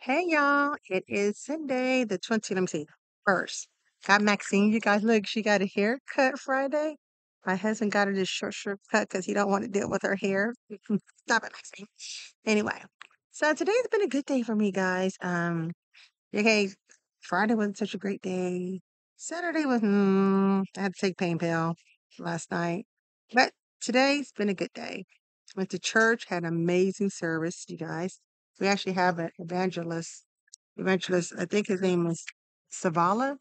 Hey y'all, it is Sunday, the 20, let me see, first. Got Maxine, you guys look, she got a haircut Friday. My husband got her this short, short cut because he don't want to deal with her hair. Stop it, Maxine. Anyway, so today's been a good day for me, guys. Um, okay, Friday wasn't such a great day. Saturday was, hmm, I had to take pain pill last night. But today's been a good day. Went to church, had an amazing service, you guys. We actually have an evangelist, evangelist, I think his name was Savala.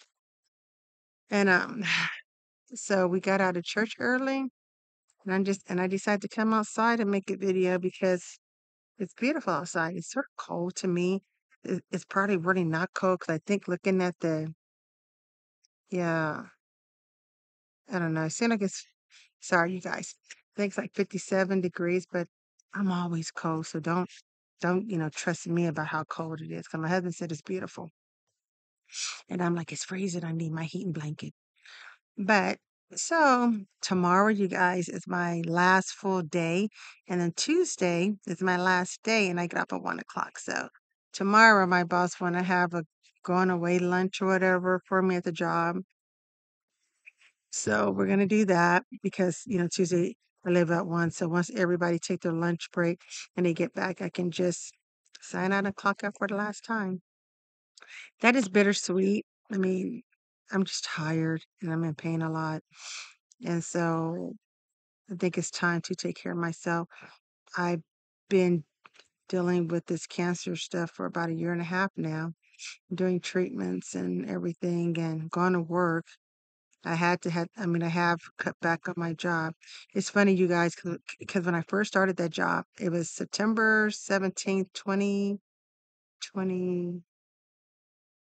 And um, so we got out of church early and I'm just and I decided to come outside and make a video because it's beautiful outside. It's sort of cold to me. It's probably really not cold because I think looking at the yeah, I don't know. It seems like it's sorry, you guys. I think it's like 57 degrees, but I'm always cold, so don't don't you know trust me about how cold it is. Because my husband said it's beautiful, and I'm like it's freezing. I need my heating blanket. But so tomorrow, you guys, is my last full day, and then Tuesday is my last day, and I get up at one o'clock. So tomorrow, my boss want to have a going away lunch or whatever for me at the job. So we're gonna do that because, you know, Tuesday I live at one. So once everybody take their lunch break and they get back, I can just sign out and clock out for the last time. That is bittersweet. I mean, I'm just tired and I'm in pain a lot. And so I think it's time to take care of myself. I've been dealing with this cancer stuff for about a year and a half now, doing treatments and everything and going to work. I had to have, I mean, I have cut back on my job. It's funny, you guys, because when I first started that job, it was September 17th, 2020,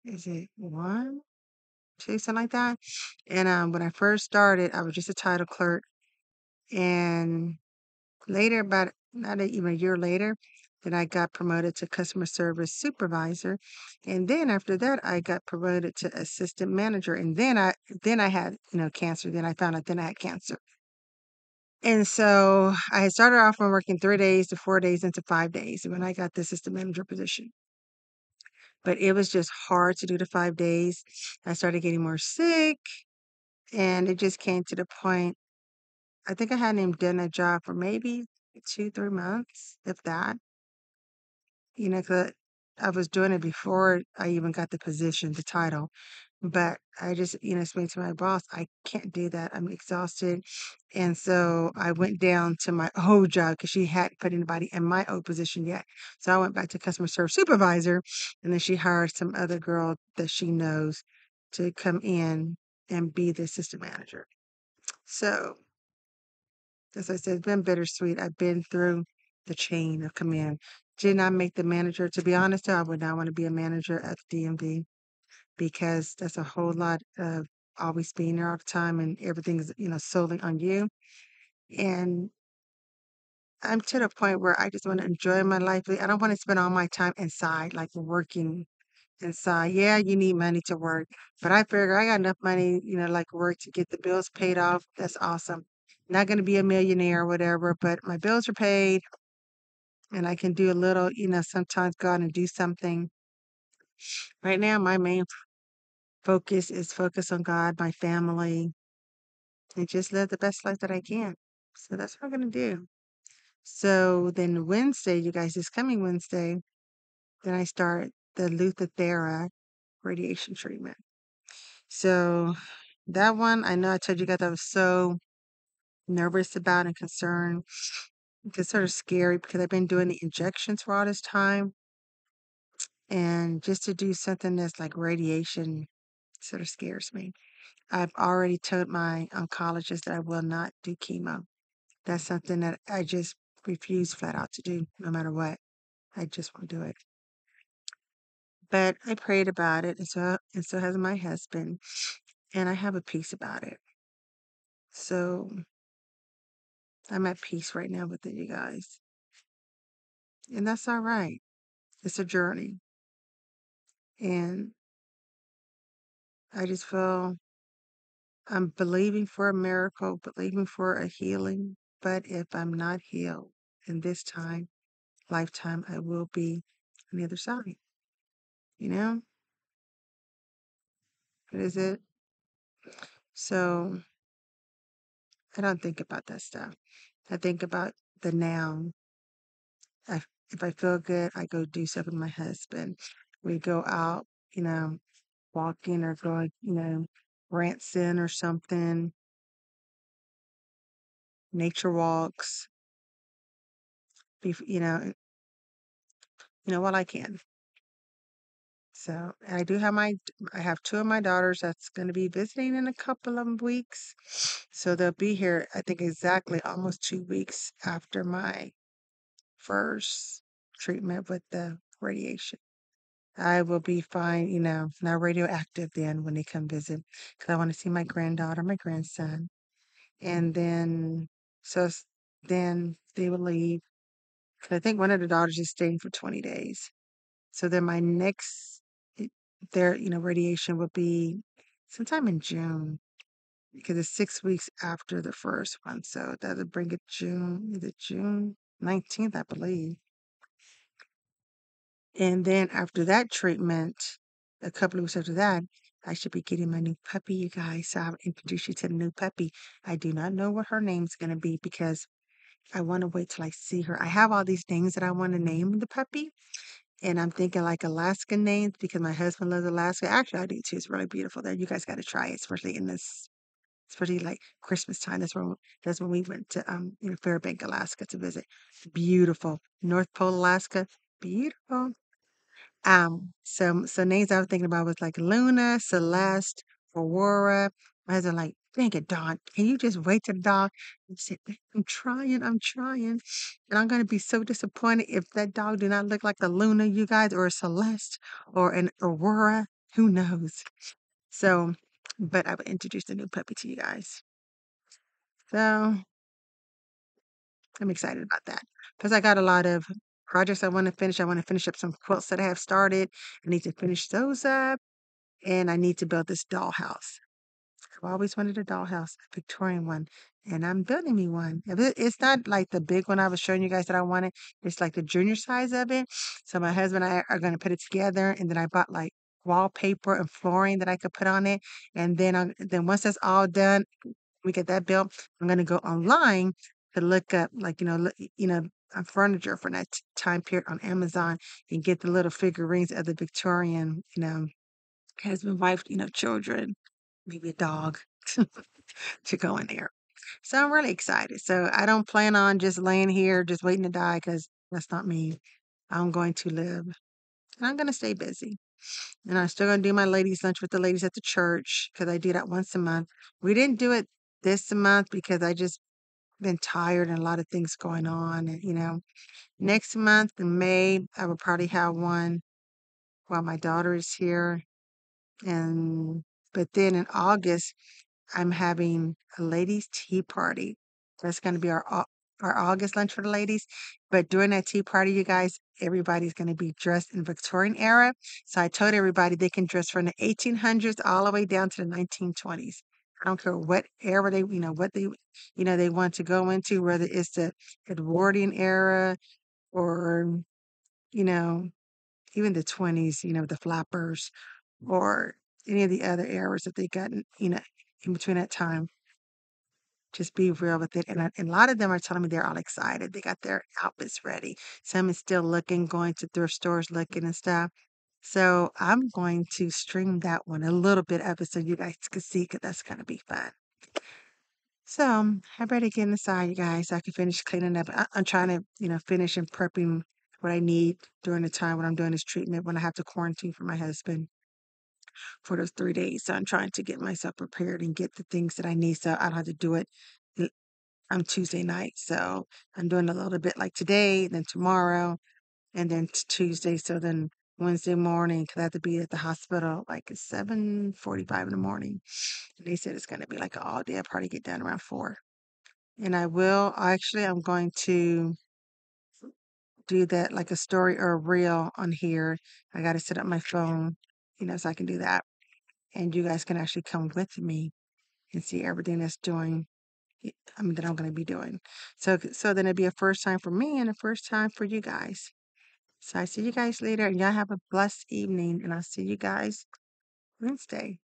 is it one, two, something like that? And um, when I first started, I was just a title clerk. And later, about not even a year later, then I got promoted to customer service supervisor. And then after that, I got promoted to assistant manager. And then I then I had, you know, cancer. Then I found out then I had cancer. And so I had started off from working three days to four days into five days when I got the assistant manager position. But it was just hard to do the five days. I started getting more sick, and it just came to the point. I think I hadn't even done a job for maybe two, three months, if that. You know, 'cause I was doing it before I even got the position, the title. But I just, you know, explained to my boss, I can't do that. I'm exhausted. And so I went down to my old job because she hadn't put anybody in my old position yet. So I went back to customer service supervisor, and then she hired some other girl that she knows to come in and be the assistant manager. So, as I said, it's been bittersweet. I've been through the chain of command. Did not make the manager. To be honest, I would not want to be a manager at the DMV because that's a whole mm-hmm. lot of always being there all the time and everything's, you know, solely on you. And I'm to the point where I just want to enjoy my life. I don't want to spend all my time inside, like working inside. Yeah, you need money to work, but I figure I got enough money, you know, like work to get the bills paid off. That's awesome. Not going to be a millionaire or whatever, but my bills are paid and I can do a little, you know, sometimes go out and do something. Right now, my main focus is focus on God, my family, and just live the best life that I can. So that's what I'm going to do. So then Wednesday, you guys, this coming Wednesday, then I start the Lutathera radiation treatment. So that one, I know I told you guys I was so nervous about and concerned. It's sort of scary because I've been doing the injections for all this time. And just to do something that's like radiation sort of scares me. I've already told my oncologist that I will not do chemo. That's something that I just refuse flat out to do, no matter what. I just won't do it. But I prayed about it, and so and so has my husband, and I have a peace about it. So I'm at peace right now with it, you guys. And that's all right. It's a journey. And I just feel I'm believing for a miracle, believing for a healing. But if I'm not healed in this time, lifetime, I will be on the other side. you know? What is it? So I don't think about that stuff. I think about the now. I, if I feel good, I go do stuff with my husband. We go out, you know, walking or going, you know, Branson or something, nature walks, you know, you know, while I can. So I do have my, I have two of my daughters that's going to be visiting in a couple of weeks. So they'll be here, I think exactly almost two weeks after my first treatment with the radiation. I will be fine, you know, not radioactive then when they come visit because I want to see my granddaughter, my grandson. And then, so then they will leave. I think one of the daughters is staying for 20 days. So then my next, their, you know, radiation would be sometime in June because it's six weeks after the first one. So that'll bring it June, it June 19th, I believe. And then after that treatment, a couple of weeks after that, I should be getting my new puppy, you guys. So I'll introduce you to the new puppy. I do not know what her name's going to be because I want to wait till I see her. I have all these names that I want to name the puppy. And I'm thinking like Alaskan names because my husband loves Alaska. Actually, I do too. It's really beautiful there. You guys got to try it, especially in this, especially like Christmas time. That's when that's when we went to um you know Fairbank, Alaska to visit. Beautiful. North Pole, Alaska. Beautiful. Um, so so names I was thinking about was like Luna, Celeste, Aurora. My husband like, dang it, Dawn, can you just wait till the dog? I said, I'm trying, I'm trying. And I'm gonna be so disappointed if that dog do not look like a Luna, you guys, or a Celeste or an Aurora. Who knows? So, but I will introduce the new puppy to you guys. So I'm excited about that. Plus I got a lot of projects I want to finish. I want to finish up some quilts that I have started. I need to finish those up. and I need to build this dollhouse. I've always wanted a dollhouse, a Victorian one, and I'm building me one. It's not like the big one I was showing you guys that I wanted. It's like the junior size of it. So my husband and I are going to put it together, and then I bought like wallpaper and flooring that I could put on it. And then I, then once that's all done, we get that built. I'm going to go online to look up like you know look, you know uh, furniture for that time period on Amazon and get the little figurines of the Victorian you know husband, wife, you know, children, maybe a dog to go in there. So I'm really excited. So I don't plan on just laying here, just waiting to die, because that's not me. I'm going to live and I'm going to stay busy. And I'm still going to do my ladies' lunch with the ladies at the church because I do that once a month. We didn't do it this month because I just been tired and a lot of things going on. And, you know, next month in May, I will probably have one while my daughter is here. And, but then in August, I'm having a ladies' tea party. That's going to be our Au- our August lunch for the ladies. But during that tea party, you guys, everybody's going to be dressed in Victorian era. So I told everybody they can dress from the 1800s all the way down to the 1920s. I don't care what era they, you know, what they, you know, they want to go into, whether it's the Edwardian era or, you know, even the 20s, you know, the flappers mm. or any of the other errors that they got, you know, in between that time. Just be real with it. And, and a lot of them are telling me they're all excited. They got their outfits ready. Some is still looking, going to thrift stores looking and stuff. So I'm going to stream that one, a little bit of it, so you guys can see, because that's going to be fun. So um, I better get inside, you guys, so I can finish cleaning up. I, I'm trying to, you know, finish and prepping what I need during the time when I'm doing this treatment, when I have to quarantine for my husband for those three days. So I'm trying to get myself prepared and get the things that I need so I don't have to do it l- on Tuesday night. So I'm doing a little bit like today, then tomorrow, and then t- Tuesday. So then Wednesday morning, because I have to be at the hospital like at 7:45 in the morning. And they said it's going to be like an all day. I'll probably get done around four. And I will actually, I'm going to do that like a story or a reel on here. I got to set up my phone, you know, so I can do that. And you guys can actually come with me and see everything that's doing. I mean, that I'm going to be doing. So, so then it'd be a first time for me and a first time for you guys. So I see you guys later, and y'all have a blessed evening, and I'll see you guys Wednesday.